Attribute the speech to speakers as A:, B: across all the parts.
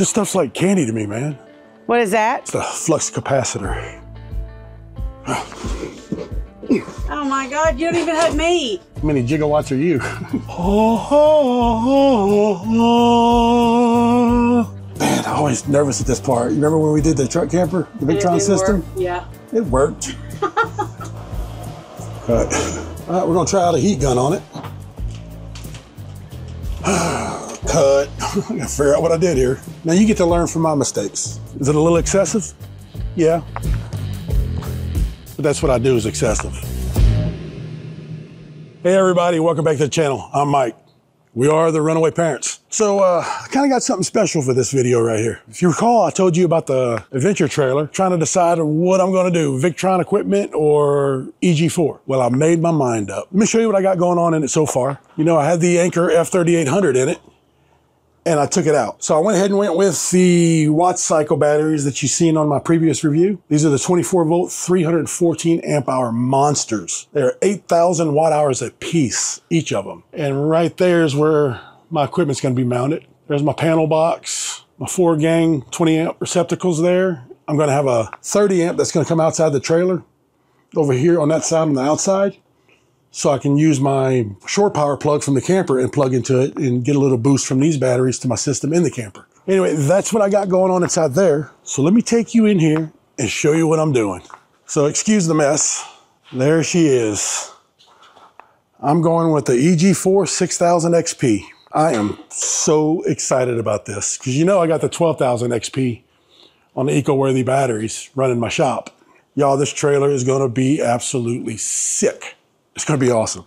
A: This stuff's like candy to me, man.
B: What is that?
A: It's the flux capacitor.
B: Oh my God, you don't even have me.
A: How many gigawatts are you? Oh. Man, I'm always nervous at this part. You remember when we did the truck camper, the Victron system?
B: Yeah.
A: It worked. Cut. All right, we're gonna try out a heat gun on it. Cut. I gotta figure out what I did here. Now you get to learn from my mistakes. Is it a little excessive? Yeah. But that's what I do is excessive. Hey everybody, welcome back to the channel. I'm Mike. We are the Runaway Parents. So uh, I kind of got something special for this video right here. If you recall, I told you about the adventure trailer, trying to decide what I'm gonna do, Victron equipment or EG4. Well, I made my mind up. Let me show you what I got going on in it so far. You know, I had the Anker F3800 in it and I took it out. So I went ahead and went with the WattCycle batteries that you've seen on my previous review. These are the 24 volt, 314 amp hour monsters. They're 8,000 watt hours a piece, each of them. And right there is where my equipment's gonna be mounted. There's my panel box, my four gang 20 amp receptacles there. I'm gonna have a 30 amp that's gonna come outside the trailer over here on that side on the outside so I can use my shore power plug from the camper and plug into it and get a little boost from these batteries to my system in the camper. Anyway, that's what I got going on inside there. So let me take you in here and show you what I'm doing. So excuse the mess. There she is. I'm going with the EG4 6000 XP. I am so excited about this because you know I got the 12,000 XP on the eco-worthy batteries running my shop. Y'all, this trailer is gonna be absolutely sick. It's gonna be awesome.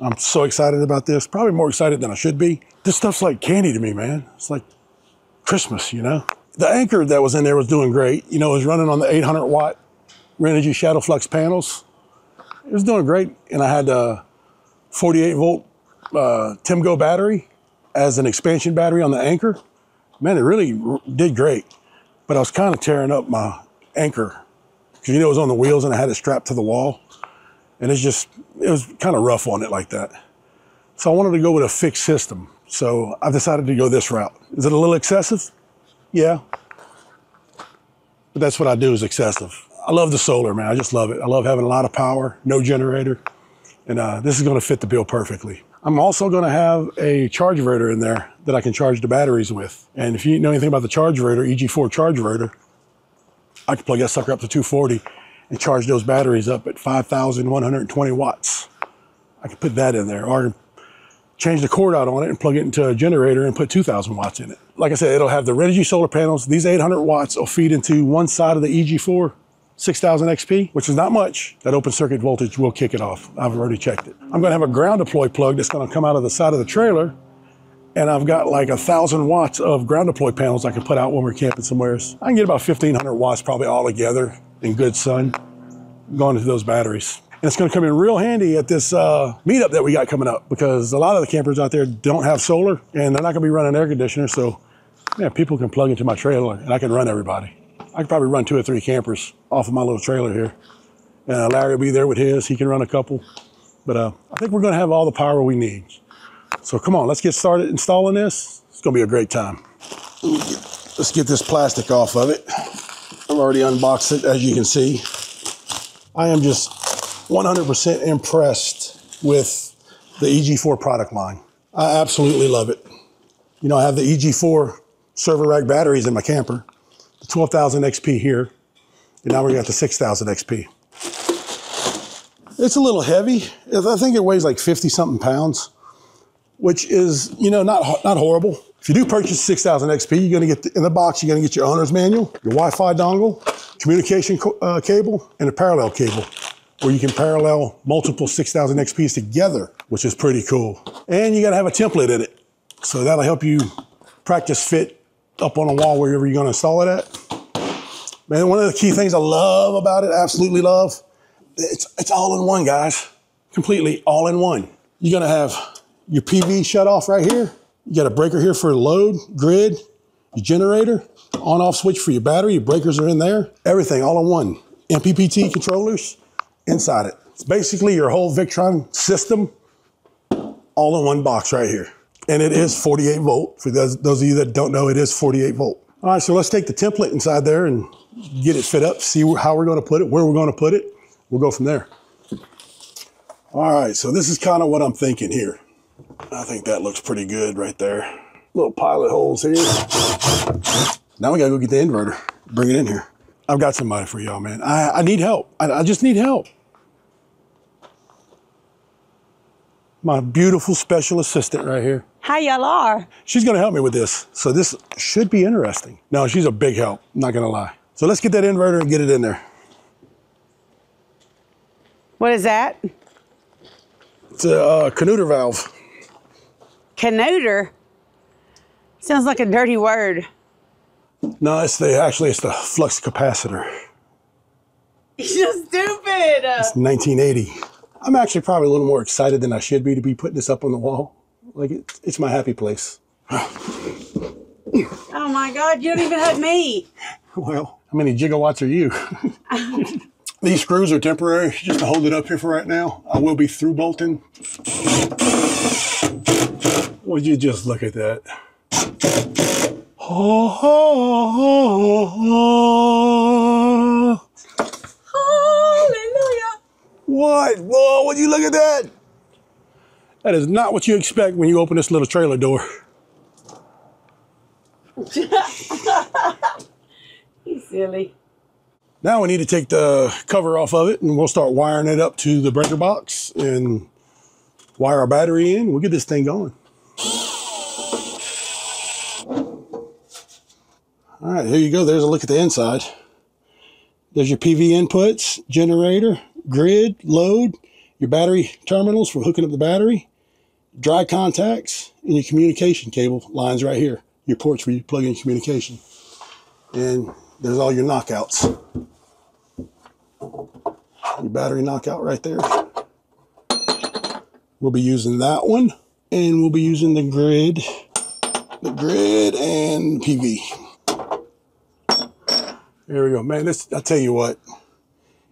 A: I'm so excited about this. Probably more excited than I should be. This stuff's like candy to me, man. It's like Christmas, you know? The Anker that was in there was doing great. You know, it was running on the 800 watt Renogy Shadow Flux panels. It was doing great. And I had a 48 volt uh, Timgo battery as an expansion battery on the Anker. Man, it really did great. But I was kind of tearing up my Anker because you know it was on the wheels and I had it strapped to the wall. And it's just, it was kind of rough on it like that. So I wanted to go with a fixed system. So I decided to go this route. Is it a little excessive? Yeah. But that's what I do is excessive. I love the solar, man. I just love it. I love having a lot of power, no generator. And uh, this is gonna fit the bill perfectly. I'm also gonna have a charge inverter in there that I can charge the batteries with. And if you know anything about the charge inverter, EG4 charge inverter, I can plug that sucker up to 240 and charge those batteries up at 5,120 watts. I can put that in there or change the cord out on it and plug it into a generator and put 2,000 watts in it. Like I said, it'll have the Renogy solar panels. These 800 watts will feed into one side of the EG4 6000 XP, which is not much. That open circuit voltage will kick it off. I've already checked it. I'm gonna have a ground deploy plug that's gonna come out of the side of the trailer and I've got like a thousand watts of ground deploy panels I can put out when we're camping somewhere. I can get about 1500 watts probably all together in good sun going into those batteries. And it's going to come in real handy at this uh, meetup that we got coming up because a lot of the campers out there don't have solar and they're not going to be running air conditioner. So, yeah, people can plug into my trailer and I can run everybody. I could probably run two or three campers off of my little trailer here. And uh, Larry will be there with his. He can run a couple. But uh, I think we're going to have all the power we need. So come on, let's get started installing this. It's going to be a great time. Let's get this plastic off of it. Already unboxed it, as you can see. I am just 100% impressed with the EG4 product line. I absolutely love it. You know, I have the EG4 server rack batteries in my camper, the 12,000 XP here, and now we got the 6,000 XP. It's a little heavy. I think it weighs like 50 something pounds, which is, you know, not, not horrible. If you do purchase 6000 XP, you're gonna get, the, in the box, you're gonna get your owner's manual, your Wi-Fi dongle, communication uh, cable, and a parallel cable where you can parallel multiple 6000 XPs together, which is pretty cool. And you gotta have a template in it. So that'll help you practice fit up on a wall wherever you're gonna install it at. Man, one of the key things I love about it, absolutely love, it's, it's all in one, guys. Completely all in one. You're gonna have your PV shut off right here. You got a breaker here for load, grid, your generator, on off switch for your battery, your breakers are in there, everything all in one. MPPT controllers inside it. It's basically your whole Victron system all in one box right here. And it is 48 volt. For those, those of you that don't know, it is 48 volt. All right, so let's take the template inside there and get it fit up, see how we're going to put it, where we're going to put it. We'll go from there. All right, so this is kind of what I'm thinking here. I think that looks pretty good right there. Little pilot holes here. Now we gotta go get the inverter, bring it in here. I've got somebody for y'all, man. I, I need help. I, I just need help. My beautiful special assistant right here.
B: Hi, y'all are?
A: She's gonna help me with this. So this should be interesting. No, she's a big help, not gonna lie. So let's get that inverter and get it in there.
B: What is that?
A: It's a uh, Canuter valve.
B: Canuter? Sounds like a dirty word.
A: No, it's the actually it's the flux capacitor.
B: You're stupid.
A: It's 1980. I'm actually probably a little more excited than I should be to be putting this up on the wall. Like it, it's my happy place.
B: Oh my God, you don't even have me.
A: Well, how many gigawatts are you? These screws are temporary, just to hold it up here for right now. I will be through bolting. Would you just look at that?
B: Hallelujah.
A: What? Whoa, would you look at that? That is not what you expect when you open this little trailer door.
B: You silly.
A: Now we need to take the cover off of it and we'll start wiring it up to the breaker box and wire our battery in. We'll get this thing going. All right, here you go. There's a look at the inside. There's your PV inputs, generator, grid, load, your battery terminals for hooking up the battery, dry contacts, and your communication cable lines right here. Your ports where you plug in communication. And there's all your knockouts. Your battery knockout right there. We'll be using that one, and we'll be using the grid, the grid and PV. There we go, man. This I tell you what,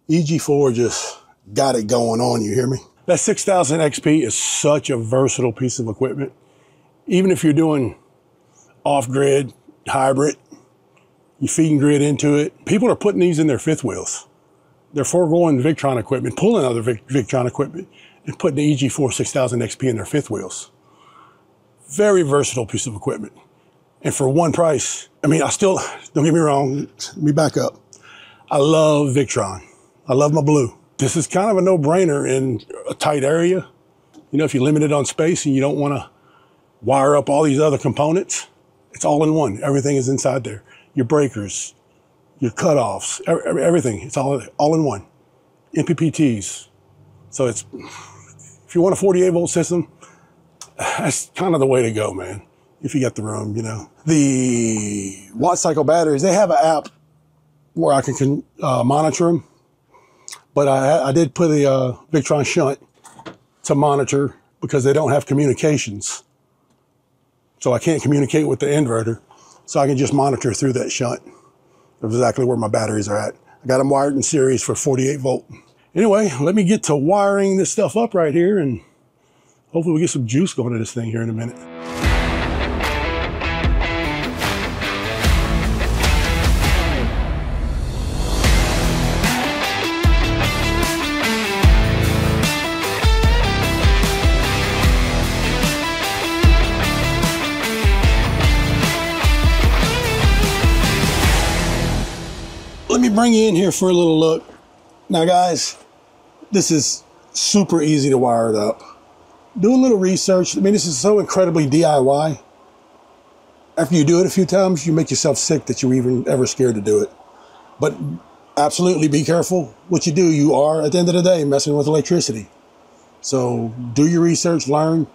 A: EG4 just got it going on. You hear me? That 6000 XP is such a versatile piece of equipment. Even if you're doing off-grid, hybrid, you're feeding grid into it. People are putting these in their fifth wheels. They're foregoing Victron equipment, pulling other Vic- Victron equipment, and putting the EG4 6000 XP in their fifth wheels. Very versatile piece of equipment. And for one price, I mean, I still, don't get me wrong, let me back up. I love Victron. I love my blue. This is kind of a no brainer in a tight area. You know, if you're limited on space and you don't want to wire up all these other components, it's all in one. Everything is inside there. Your breakers, your cutoffs, ev- ev- everything. It's all all in one. MPPTs. So it's if you want a 48 volt system, that's kind of the way to go, man. If you got the room, you know. The WattCycle batteries, they have an app where I can, uh, monitor them. But I, I did put a uh, Victron shunt to monitor because they don't have communications. So I can't communicate with the inverter. So I can just monitor through that shunt of exactly where my batteries are at. I got them wired in series for 48 volt. Anyway, let me get to wiring this stuff up right here and hopefully we get some juice going to this thing here in a minute. Bring you in here for a little look. Now, guys, this is super easy to wire it up. Do a little research. I mean, this is so incredibly DIY. After you do it a few times, you make yourself sick that you're even ever scared to do it. But absolutely be careful. What you do, you are, at the end of the day, messing with electricity. So do your research, learn.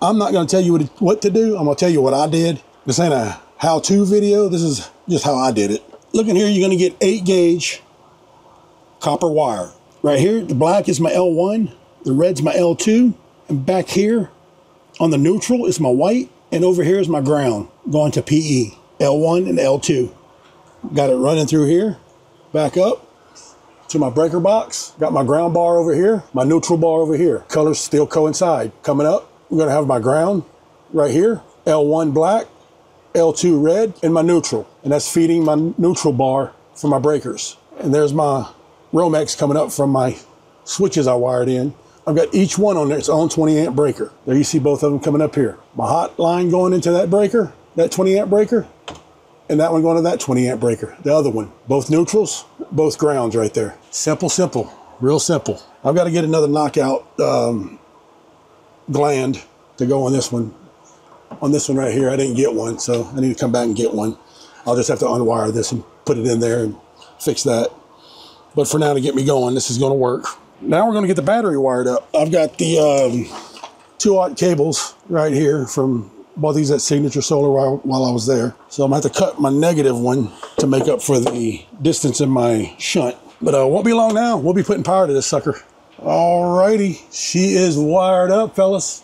A: I'm not going to tell you what, what to do. I'm going to tell you what I did. This ain't a how to video. This is just how I did it. Look in here, you're going to get 8 gauge copper wire. Right here, the black is my L1, the red's my L2, and back here on the neutral is my white, and over here is my ground going to PE, L1 and L2. Got it running through here, back up to my breaker box. Got my ground bar over here, my neutral bar over here. Colors still coincide. Coming up, we're gonna have my ground right here, L1 black, L2 red and my neutral. And that's feeding my neutral bar for my breakers. And there's my Romex coming up from my switches I wired in. I've got each one on its own 20 amp breaker. There you see both of them coming up here. My hot line going into that breaker, that 20 amp breaker, and that one going to that 20 amp breaker, the other one. Both neutrals, both grounds right there. Simple, simple, real simple. I've got to get another knockout um, gland to go on this one. On this one right here, I didn't get one, so I need to come back and get one. I'll just have to unwire this and put it in there and fix that. But for now, to get me going, this is going to work. Now we're going to get the battery wired up. I've got the um, two aught cables right here from bought these at Signature Solar while, while I was there. So I'm going to have to cut my negative one to make up for the distance in my shunt. But uh, won't be long now. We'll be putting power to this sucker. Alrighty, she is wired up, fellas.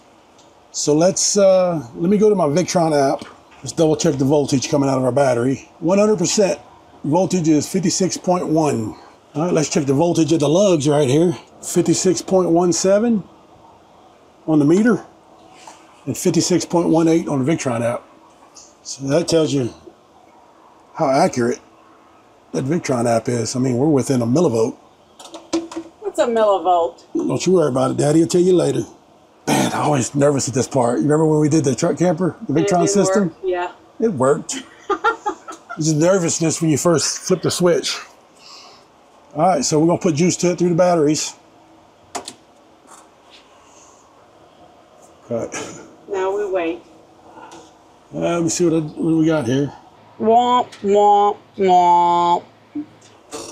A: So let's, uh, let me go to my Victron app. Let's double check the voltage coming out of our battery. 100% voltage is 56.1. All right, let's check the voltage at the lugs right here. 56.17 on the meter and 56.18 on the Victron app. So that tells you how accurate that Victron app is. I mean, we're within a millivolt.
B: What's a millivolt?
A: Don't you worry about it. Daddy I'll tell you later. Man, I'm always nervous at this part. You remember when we did the truck camper, the Victron system?
B: work? Yeah.
A: It worked. it's just nervousness when you first flip the switch. All right, so we're gonna put juice to it through the batteries. Cut.
B: Now we wait.
A: Uh, let me see what, I, what we got here.
B: Womp, womp, womp.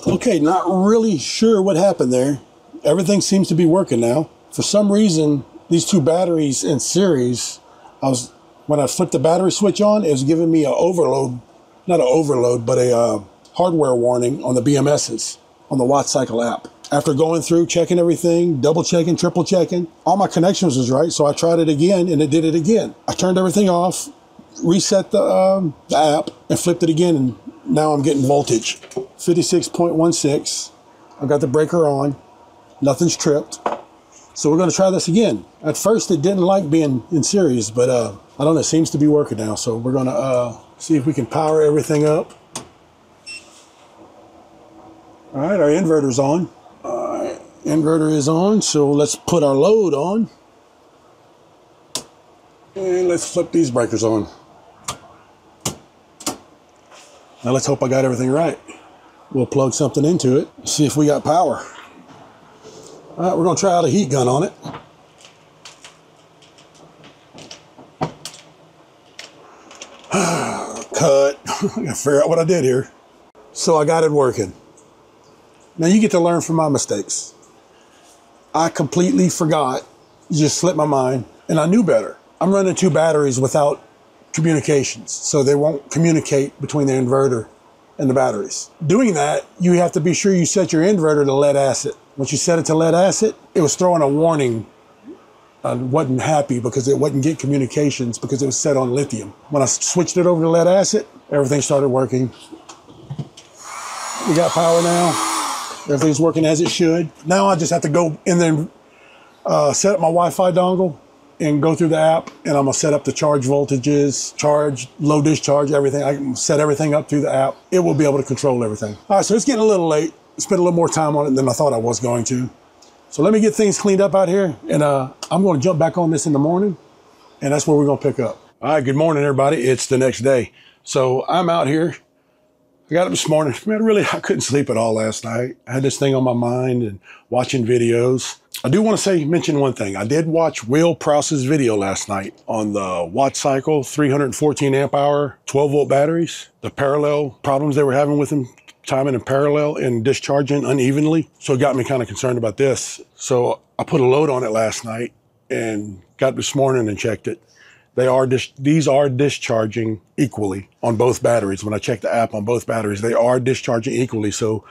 A: Okay, not really sure what happened there. Everything seems to be working now. For some reason, these two batteries in series, I was when I flipped the battery switch on, it was giving me an overload, not an overload, but a uh, hardware warning on the BMSs on the WattCycle app. After going through, checking everything, double checking, triple checking, all my connections was right, so I tried it again and it did it again. I turned everything off, reset the, um, the app, and flipped it again, and now I'm getting voltage 56.16. I've got the breaker on, nothing's tripped. So we're going to try this again. At first, it didn't like being in series, but uh, I don't know, it seems to be working now. So we're going to uh, see if we can power everything up. All right, our inverter's on. Inverter is on, so let's put our load on. And let's flip these breakers on. Now let's hope I got everything right. We'll plug something into it, see if we got power. All right, we're gonna try out a heat gun on it. Cut. I gotta figure out what I did here. So I got it working. Now you get to learn from my mistakes. I completely forgot, it just slipped my mind, and I knew better. I'm running two batteries without communications, so they won't communicate between the inverter and the batteries. Doing that, you have to be sure you set your inverter to lead acid. Once you set it to lead acid, it was throwing a warning. I wasn't happy because it wouldn't get communications because it was set on lithium. When I switched it over to lead acid, everything started working. We got power now. Everything's working as it should. Now I just have to go in there, uh, set up my Wi-Fi dongle, and go through the app. And I'm gonna set up the charge voltages, charge, low discharge, everything. I can set everything up through the app. It will be able to control everything. All right, so it's getting a little late. Spent a little more time on it than I thought I was going to. So let me get things cleaned up out here, and uh, I'm going to jump back on this in the morning, and that's where we're going to pick up. All right, good morning, everybody. It's the next day. So I'm out here. I got up this morning. Man, really, I couldn't sleep at all last night. I had this thing on my mind and watching videos. I do want to say, mention one thing. I did watch Will Prouse's video last night on the WattCycle 314 amp hour 12 volt batteries, the parallel problems they were having with them timing in parallel and discharging unevenly. So it got me kind of concerned about this. So I put a load on it last night and got this morning and checked it. They are dis- these are discharging equally on both batteries. When I checked the app on both batteries, they are discharging equally. So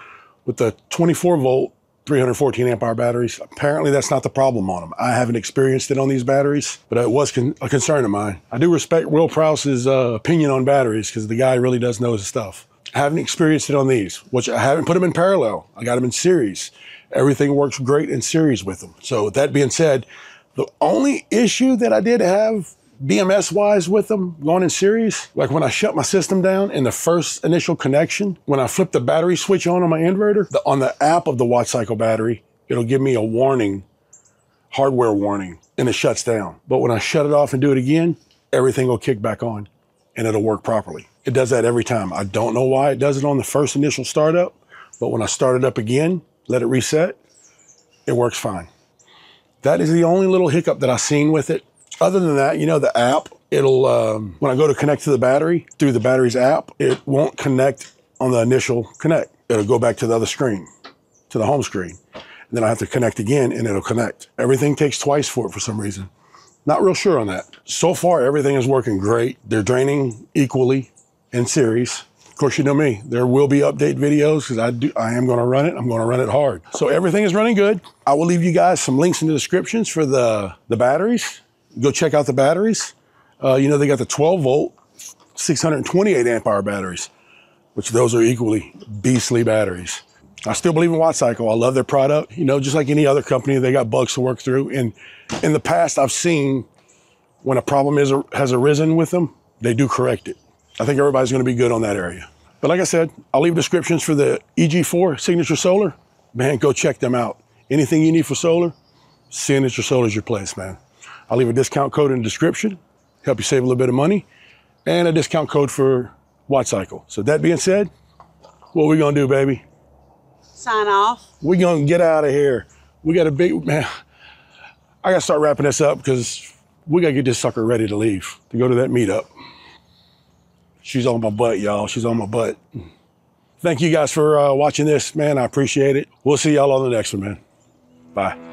A: with the 24 volt 314 amp hour batteries. Apparently, that's not the problem on them. I haven't experienced it on these batteries, but it was con- a concern of mine. I do respect Will Prouse's uh, opinion on batteries because the guy really does know his stuff. Haven't experienced it on these, which I haven't put them in parallel. I got them in series. Everything works great in series with them. So, that being said, the only issue that I did have BMS wise with them going in series, like when I shut my system down in the first initial connection, when I flip the battery switch on on my inverter, the, on the app of the WattCycle battery, it'll give me a warning, hardware warning, and it shuts down. But when I shut it off and do it again, everything will kick back on and it'll work properly. It does that every time. I don't know why it does it on the first initial startup, but when I start it up again, let it reset, it works fine. That is the only little hiccup that I've seen with it. Other than that, you know, the app, it'll, um, when I go to connect to the battery through the battery's app, it won't connect on the initial connect. It'll go back to the other screen, to the home screen. And then I have to connect again and it'll connect. Everything takes twice for it for some reason. Not real sure on that. So far, everything is working great. They're draining equally in series. Of course, you know me. There will be update videos because I do. I am going to run it. I'm going to run it hard. So everything is running good. I will leave you guys some links in the descriptions for the the batteries. Go check out the batteries. Uh, you know they got the 12 volt, 628 amp hour batteries, which those are equally beastly batteries. I still believe in WattCycle. I love their product. You know, just like any other company, they got bugs to work through. And in the past, I've seen when a problem is has arisen with them, they do correct it. I think everybody's going to be good on that area. But like I said, I'll leave descriptions for the EG4 Signature Solar. Man, go check them out. Anything you need for solar, Signature Solar is your place, man. I'll leave a discount code in the description, help you save a little bit of money, and a discount code for WattCycle. So that being said, what we gonna do, baby?
B: Sign off.
A: we gonna get out of here. We got a big man. I gotta start wrapping this up because we gotta get this sucker ready to leave to go to that meetup. She's on my butt, y'all. She's on my butt. Thank you guys for uh, watching this, man. I appreciate it. We'll see y'all on the next one, man. Bye.